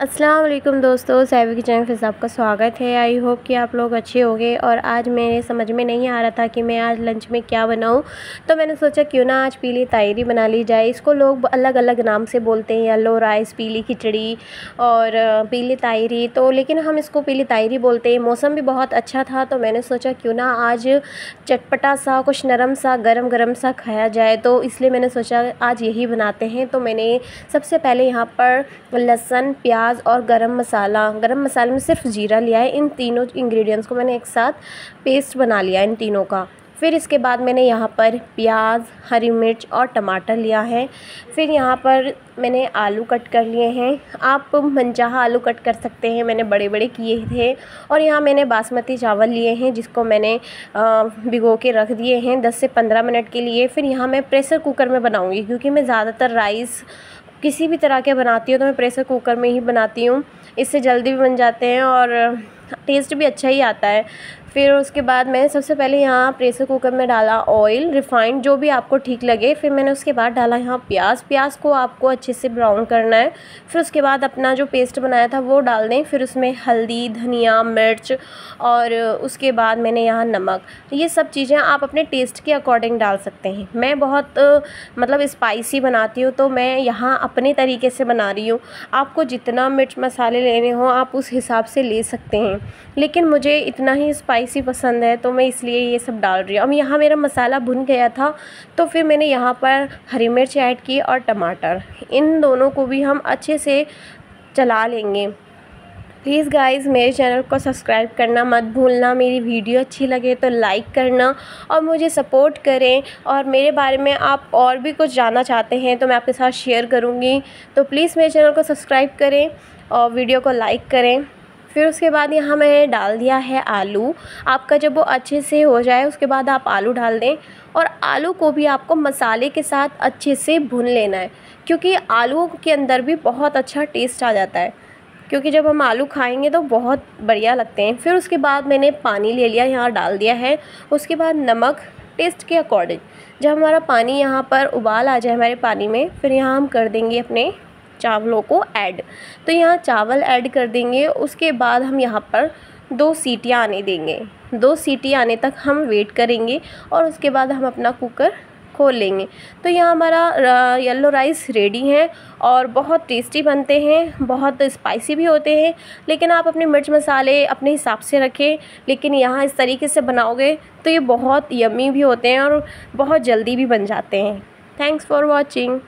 अस्सलाम वालेकुम दोस्तों सैवी किचन फिर आपका स्वागत है। आई होप कि आप लोग अच्छे होंगे और आज मेरे समझ में नहीं आ रहा था कि मैं आज लंच में क्या बनाऊँ तो मैंने सोचा क्यों ना आज पीली तायरी बना ली जाए। इसको लोग अलग अलग नाम से बोलते हैं, येलो राइस, पीली खिचड़ी और पीली तायरी। तो लेकिन हम इसको पीली तायरी बोलते हैं। मौसम भी बहुत अच्छा था तो मैंने सोचा क्यों ना आज चटपटा सा, कुछ नरम सा गर्म गर्म सा खाया जाए। तो इसलिए मैंने सोचा आज यही बनाते हैं। तो मैंने सबसे पहले यहाँ पर लहसन, प्याज प्याज और गरम मसाला। गरम मसाले में सिर्फ़ जीरा लिया है। इन तीनों इंग्रेडिएंट्स को मैंने एक साथ पेस्ट बना लिया इन तीनों का। फिर इसके बाद मैंने यहाँ पर प्याज, हरी मिर्च और टमाटर लिया है। फिर यहाँ पर मैंने आलू कट कर लिए हैं। आप मनचाहा आलू कट कर सकते हैं। मैंने बड़े बड़े किए थे। और यहाँ मैंने बासमती चावल लिए हैं, जिसको मैंने भिगो के रख दिए हैं 10 से 15 मिनट के लिए। फिर यहाँ मैं प्रेशर कुकर में बनाऊँगी, क्योंकि मैं ज़्यादातर राइस किसी भी तरह के बनाती हूँ तो मैं प्रेशर कुकर में ही बनाती हूँ। इससे जल्दी भी बन जाते हैं और टेस्ट भी अच्छा ही आता है। फिर उसके बाद मैंने सबसे पहले यहाँ प्रेशर कुकर में डाला ऑयल रिफाइंड जो भी आपको ठीक लगे। फिर मैंने उसके बाद डाला यहाँ प्याज। प्याज को आपको अच्छे से ब्राउन करना है। फिर उसके बाद अपना जो पेस्ट बनाया था वो डाल दें। फिर उसमें हल्दी, धनिया, मिर्च और उसके बाद मैंने यहाँ नमक। ये सब चीज़ें आप अपने टेस्ट के अकॉर्डिंग डाल सकते हैं। मैं बहुत मतलब स्पाइसी बनाती हूँ तो मैं यहाँ अपने तरीके से बना रही हूँ। आपको जितना मिर्च मसाले लेने हों, आप उस हिसाब से ले सकते हैं। लेकिन मुझे इतना ही स्पाइसी स्पाइसी पसंद है तो मैं इसलिए ये सब डाल रही हूँ। अब यहाँ मेरा मसाला भुन गया था तो फिर मैंने यहाँ पर हरी मिर्च ऐड की और टमाटर। इन दोनों को भी हम अच्छे से चला लेंगे। प्लीज़ गाइस, मेरे चैनल को सब्सक्राइब करना मत भूलना, मेरी वीडियो अच्छी लगे तो लाइक करना और मुझे सपोर्ट करें। और मेरे बारे में आप और भी कुछ जानना चाहते हैं तो मैं आपके साथ शेयर करूँगी। तो प्लीज़ मेरे चैनल को सब्सक्राइब करें और वीडियो को लाइक करें। फिर उसके बाद यहाँ मैंने डाल दिया है आलू। आपका जब वो अच्छे से हो जाए, उसके बाद आप आलू डाल दें और आलू को भी आपको मसाले के साथ अच्छे से भून लेना है, क्योंकि आलू के अंदर भी बहुत अच्छा टेस्ट आ जाता है। क्योंकि जब हम आलू खाएँगे तो बहुत बढ़िया लगते हैं। फिर उसके बाद मैंने पानी ले लिया, यहाँ डाल दिया है। उसके बाद नमक टेस्ट के अकॉर्डिंग जब हमारा पानी यहाँ पर उबाल आ जाए हमारे पानी में, फिर यहाँ हम कर देंगे अपने चावलों को ऐड। तो यहाँ चावल ऐड कर देंगे, उसके बाद हम यहाँ पर दो सीटियाँ आने देंगे। दो सीटी आने तक हम वेट करेंगे और उसके बाद हम अपना कुकर खोल लेंगे तो यहाँ हमारा येलो राइस रेडी है और बहुत टेस्टी बनते हैं, बहुत स्पाइसी भी होते हैं, लेकिन आप अपने मिर्च मसाले अपने हिसाब से रखें, लेकिन यहाँ इस तरीके से बनाओगे तो ये बहुत यमी भी होते हैं और बहुत जल्दी भी बन जाते हैं। Thanks for watching